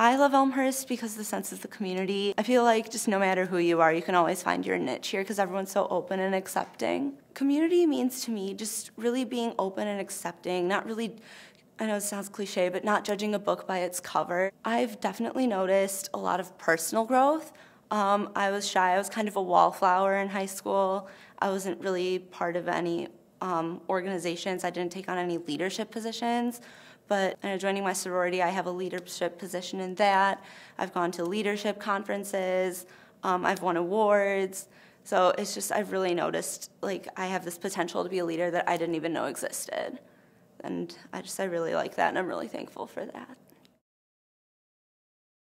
I love Elmhurst because the sense of the community. I feel like just no matter who you are, you can always find your niche here because everyone's so open and accepting. Community means to me just really being open and accepting, not really I know it sounds cliche, but not judging a book by its cover. I've definitely noticed a lot of personal growth. Um, I was shy. I was kind of a wallflower in high school. I wasn't really part of any um, organizations. I didn't take on any leadership positions. But uh, joining my sorority, I have a leadership position in that. I've gone to leadership conferences. Um, I've won awards. So it's just I've really noticed like I have this potential to be a leader that I didn't even know existed and I just I really like that and I'm really thankful for that.